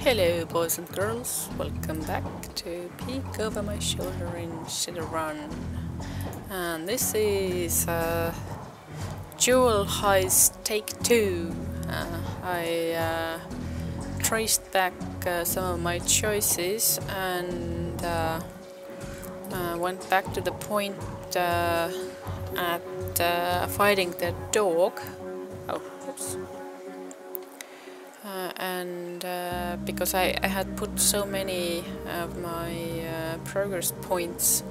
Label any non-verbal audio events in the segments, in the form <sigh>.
Hello boys and girls, welcome back to Peek Over My Shoulder in Shadowrun. And this is uh, Jewel Heist Take 2. Uh, I uh, traced back uh, some of my choices and uh, uh, went back to the point uh, at fighting the dog. Oh, oops. Uh, and uh, because I, I had put so many of my uh, progress points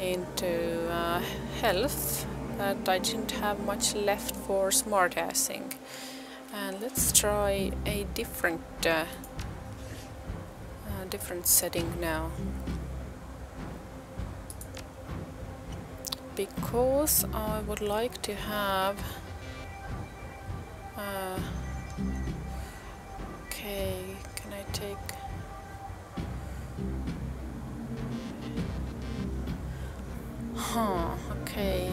into uh, health that I didn't have much left for smartassing. And let's try a different uh, uh, different setting now. Because I would like to have take... Huh, okay.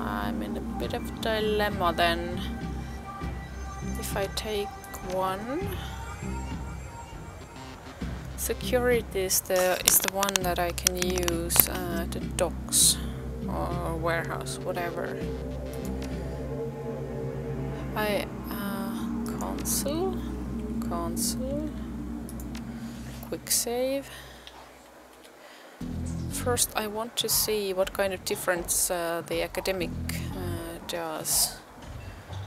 I'm in a bit of dilemma then. If I take one... Security is the, is the one that I can use uh, the docks or warehouse, whatever. I... Uh, console console quick save first I want to see what kind of difference uh, the academic uh, does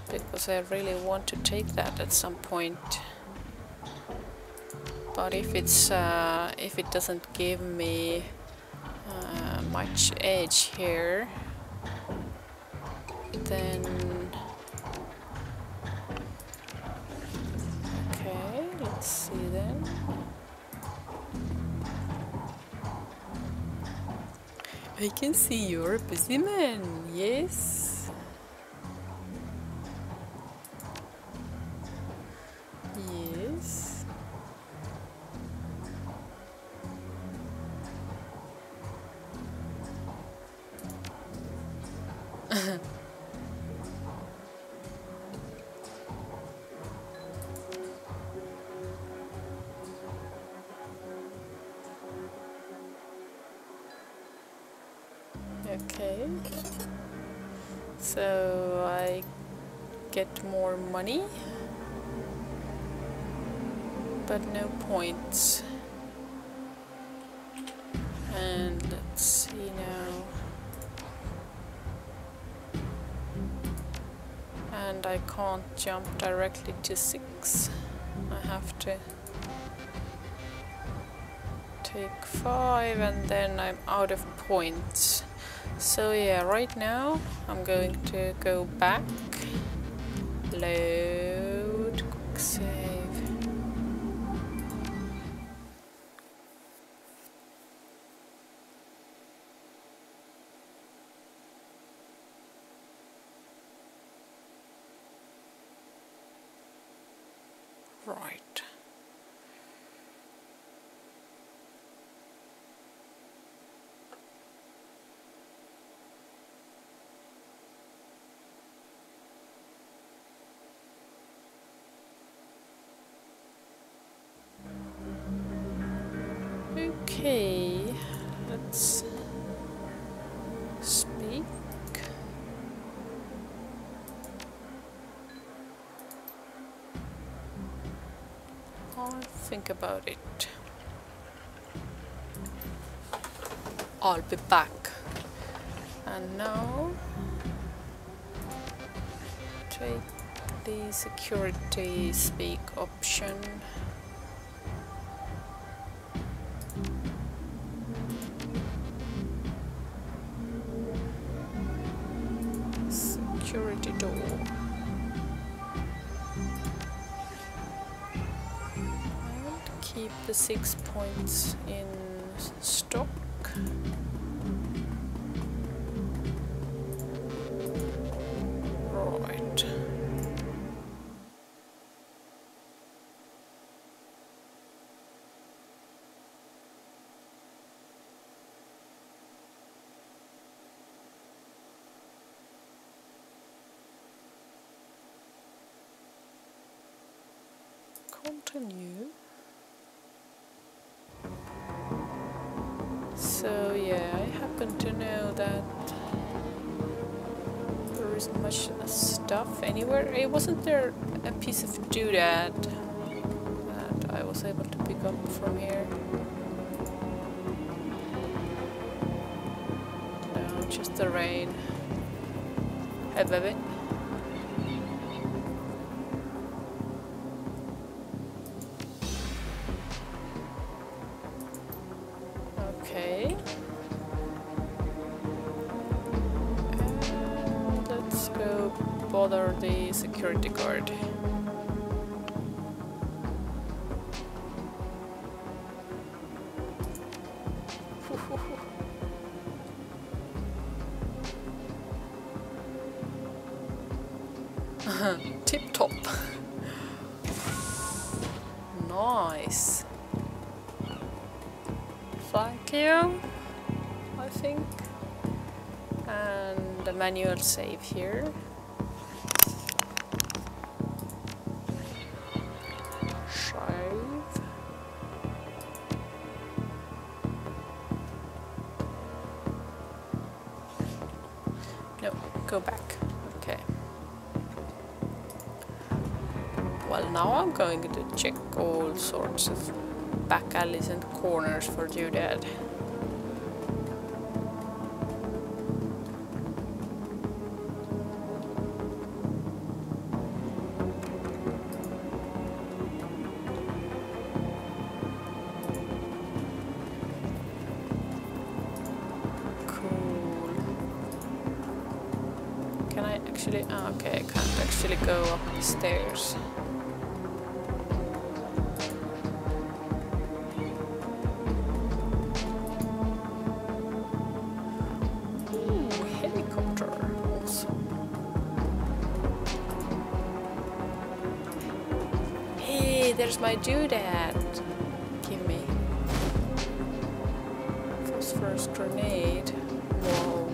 because I really want to take that at some point but if it's uh, if it doesn't give me uh, much edge here then okay Let's see then. I can see you're a busy man, yes? Yes. So I get more money, but no points. And let's see now. And I can't jump directly to 6. I have to take 5 and then I'm out of points. So yeah, right now I'm going to go back, load, quick save. Right. Okay, let's speak. I'll think about it. I'll be back. And now, take the security speak option. Six points in stock. Right. continue happen to know that there isn't much stuff anywhere. It wasn't there a piece of doodad that I was able to pick up from here? No, just the rain. Hey, baby. Security guard. <laughs> Tip top. nice. Thank you, I think. And the manual save here. Going to check all sorts of back alleys and corners for Doodad. Grenade. Whoa.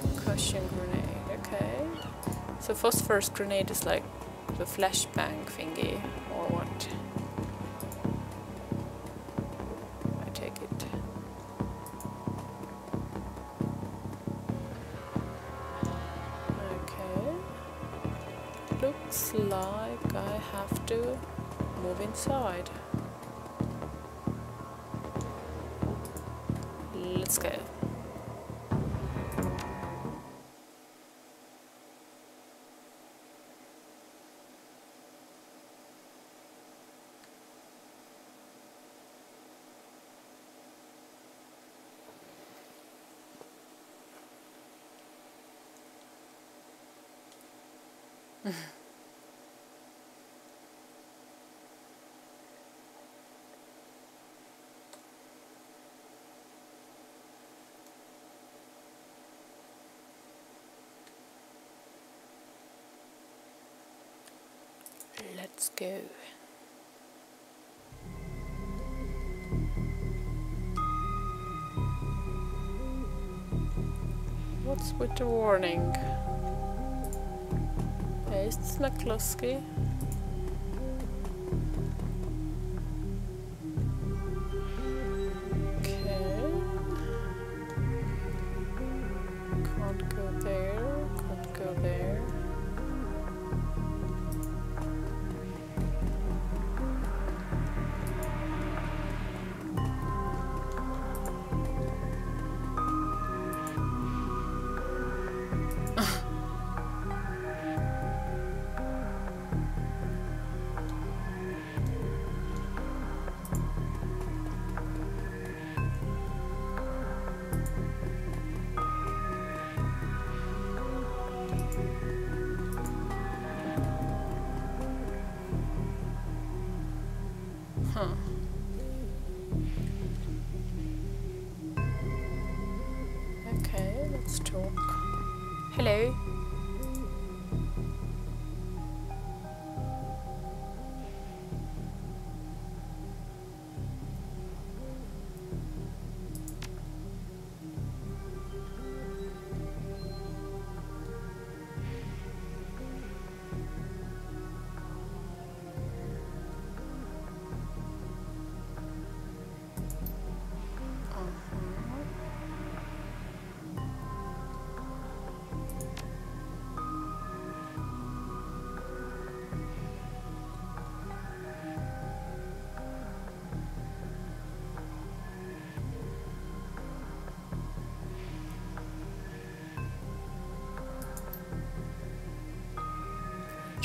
Concussion grenade, okay. So phosphorus grenade is like the flashbang thingy, or what? I take it. Okay. Looks like I have to move inside. Let's go. What's with the warning? Paste McCluskey. Okay.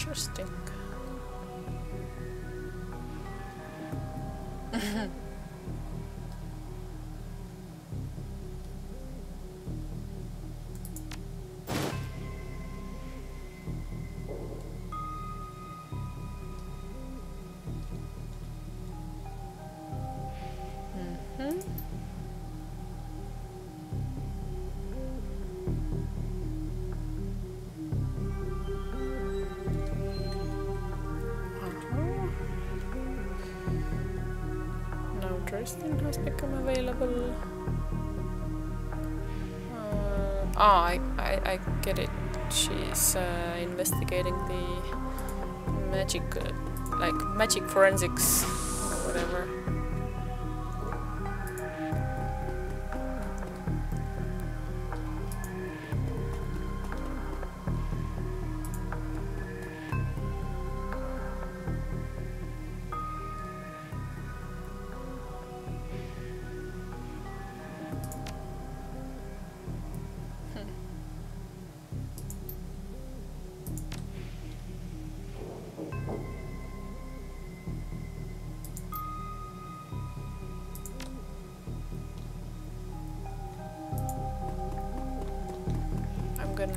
Interesting. Now Dresden has become available. Uh, ah, I, I, I get it. She's uh, investigating the magic, uh, like magic forensics or whatever.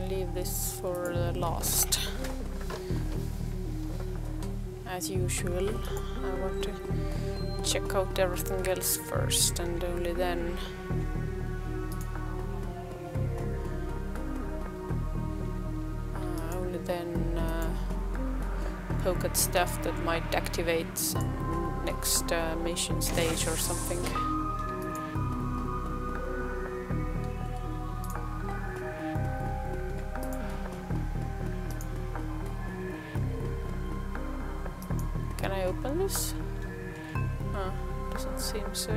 Leave this for the last. As usual, I want to check out everything else first and only then. Uh, only then uh, poke at stuff that might activate some next uh, mission stage or something. Huh, doesn't seem so.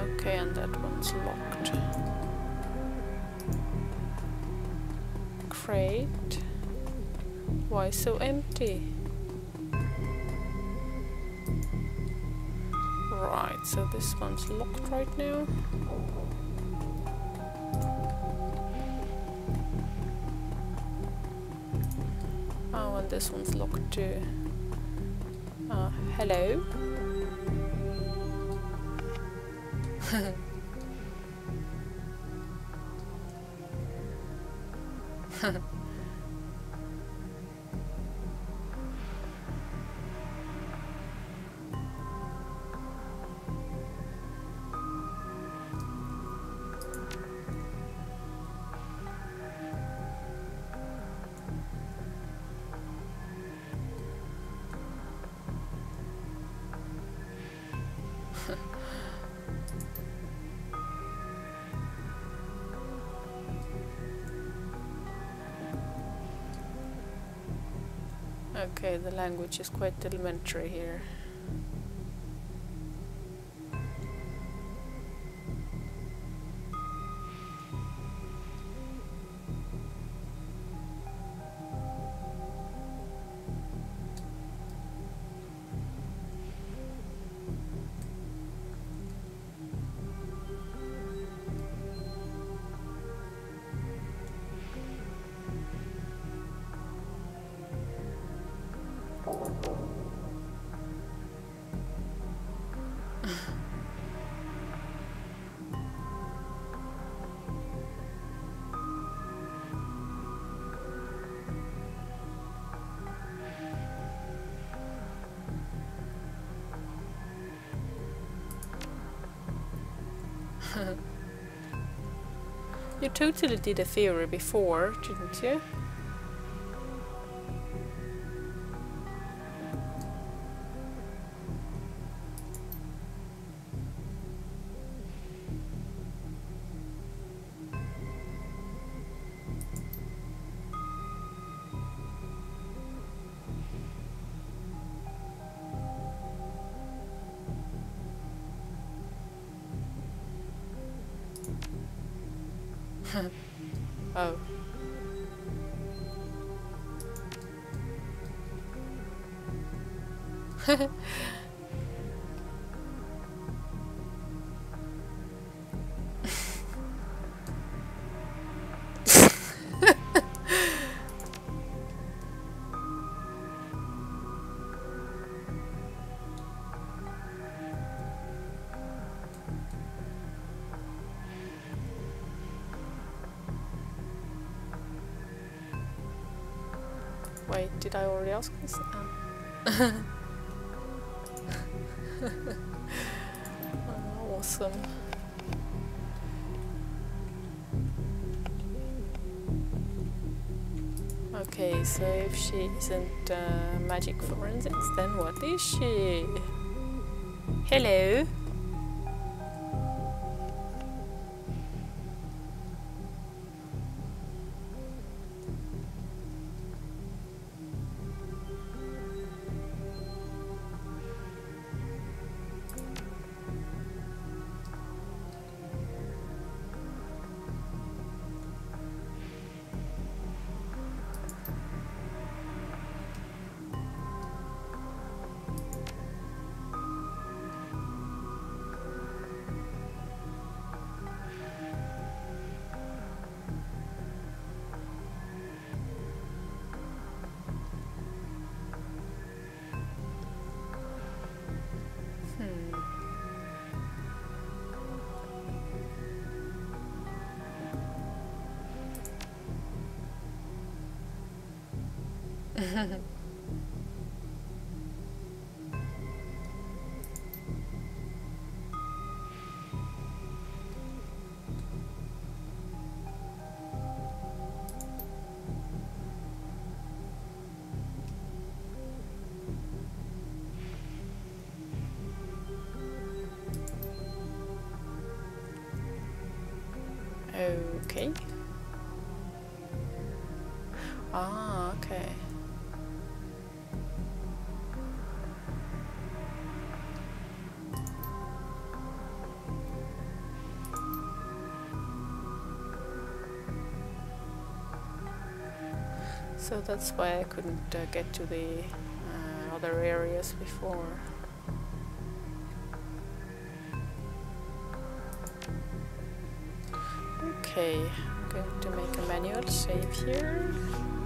Okay, and that one's locked. Crate. Why so empty? Right, so this one's locked right now. This one's locked too. Uh, hello? <laughs> Okay, the language is quite elementary here. <laughs> You totally did a theory before, didn't you? Wait, did I already ask this? Oh. <laughs> oh, awesome. Okay, so if she isn't uh, magic forensics, then what is she? Hello? Okay. Ah, okay. So that's why I couldn't uh, get to the uh, other areas before. Okay, I'm going to make a manual save here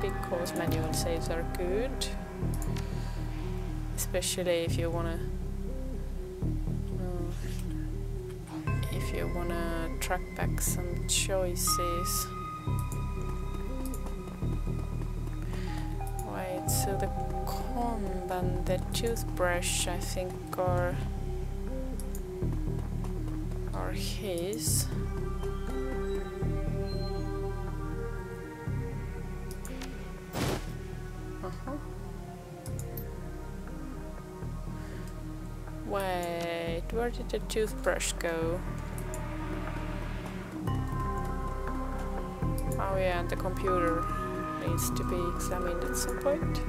because manual saves are good, especially if you wanna uh, if you wanna track back some choices. So the comb and the toothbrush I think are are his. Uh-huh. Wait, where did the toothbrush go? Oh yeah, and the computer needs to be examined at some point.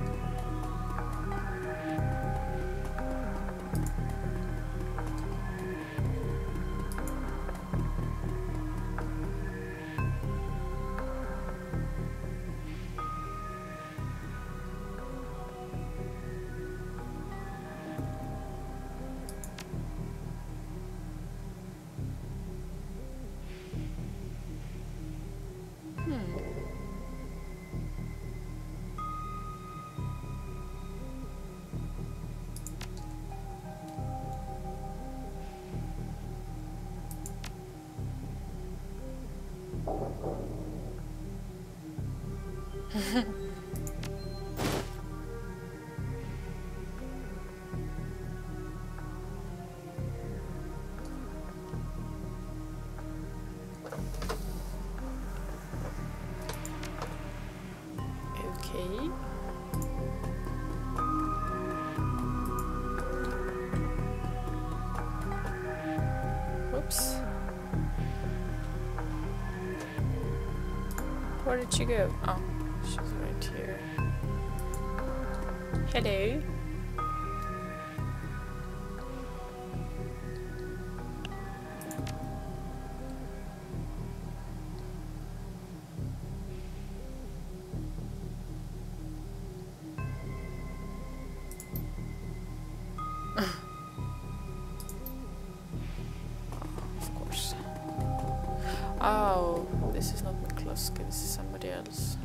Okay. Whoops. Where did she go? Oh, right here. Hello. of course. Oh, this is not McCluskey, this is somebody else.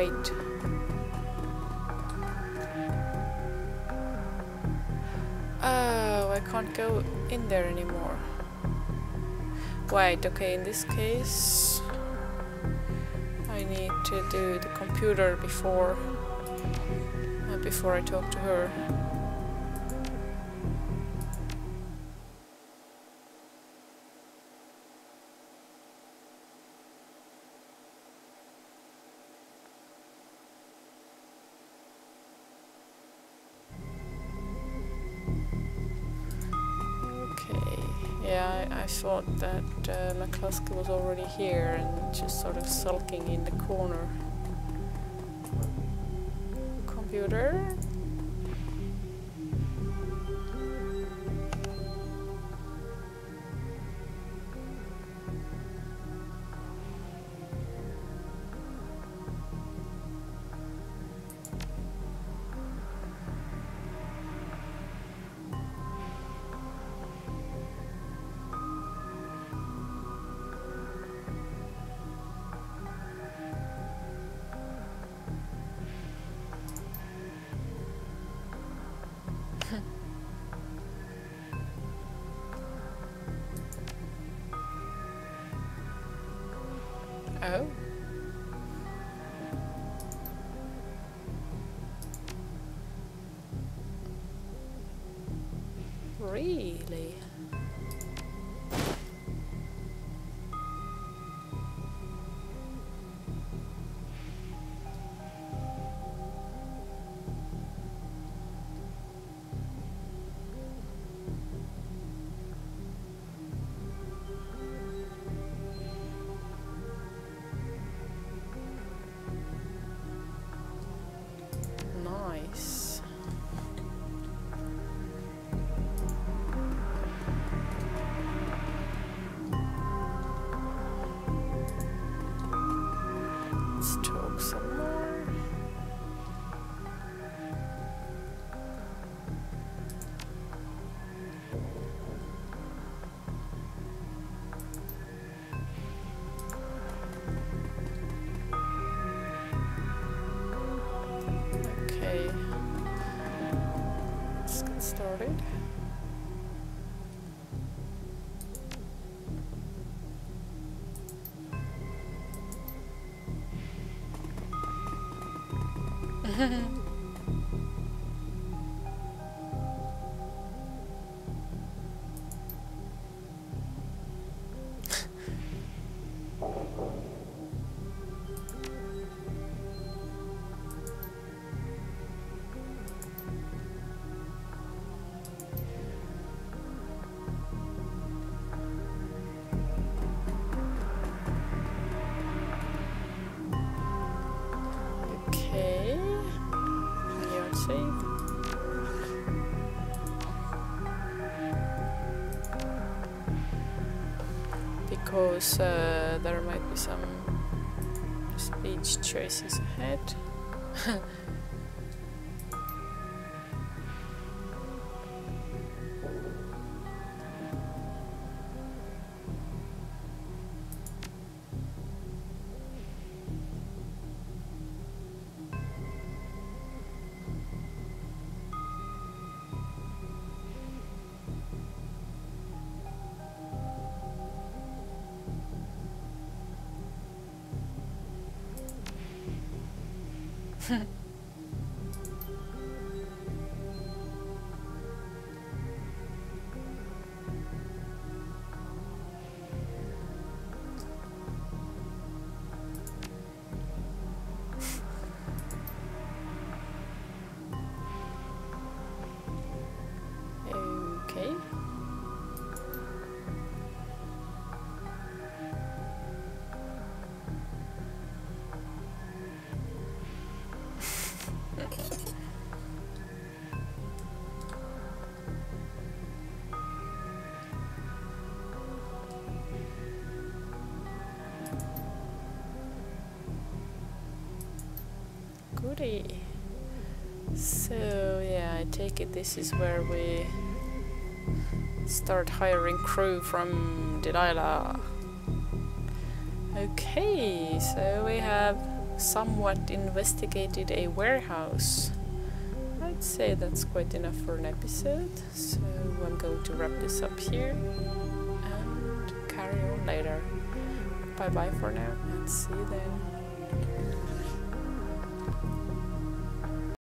Wait. Oh, I can't go in there anymore. Wait, okay, in this case... I need to do the computer before... Uh, before I talk to her. Yeah, I, I thought that uh, McCluskey was already here and just sort of sulking in the corner. Computer? 累累呀 Ha <laughs> ha. Because uh, there might be some speech choices ahead. <laughs> Okay. <laughs> Goody. So yeah, I take it this is where we start hiring crew from Delilah. Okay, so we have somewhat investigated a warehouse. I'd say that's quite enough for an episode, so I'm going to wrap this up here and carry on later. Bye bye for now and see you then.